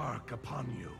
mark upon you.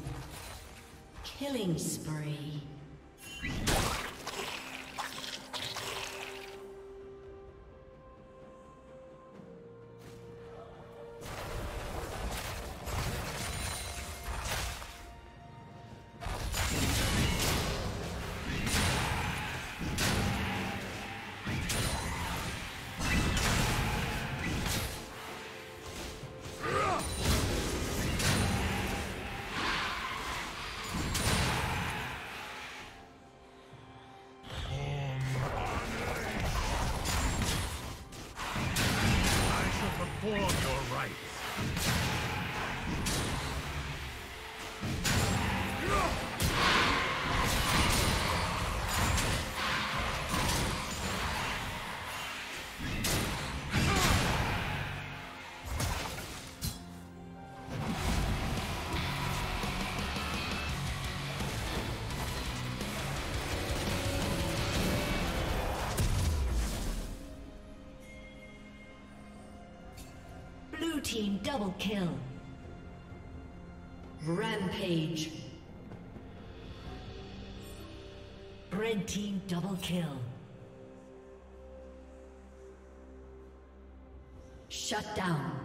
Killing spree. fight. Blue team double kill. Rampage. Red team double kill. Shut down.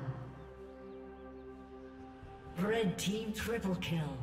Red team triple kill.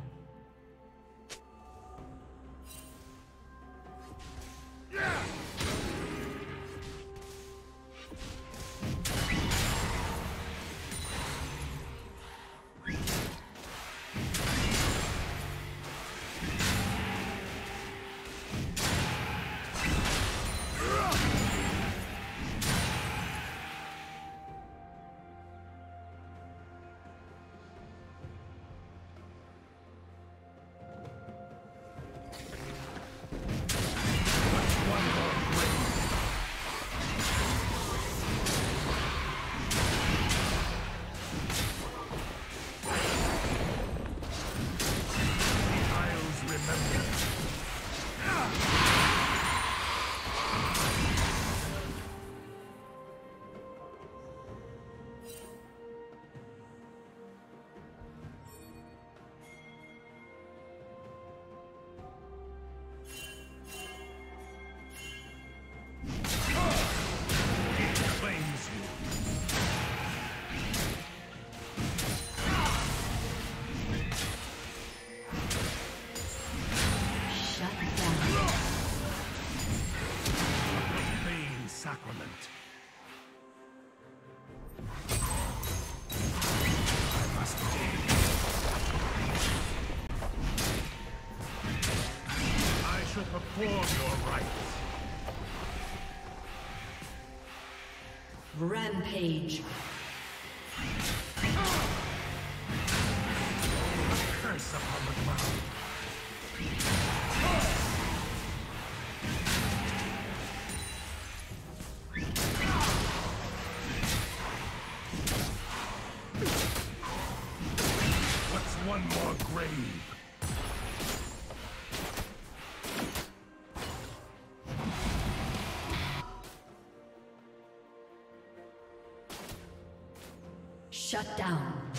Claw your rights. Rampage. Shut down.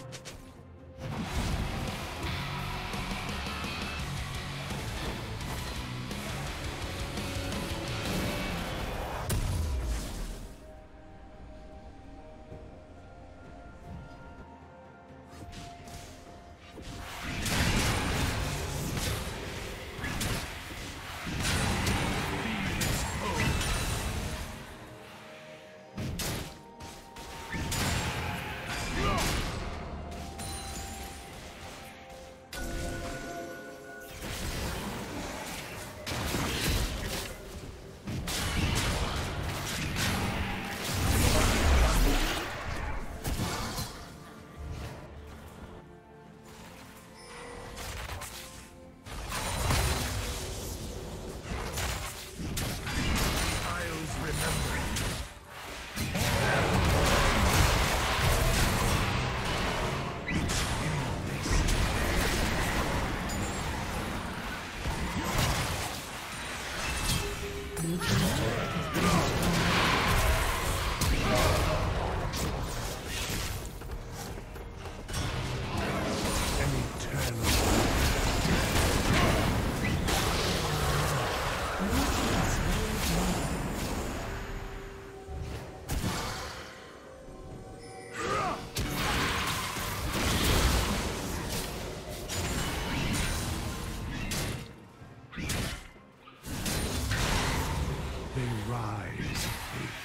Rise.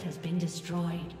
destroyed.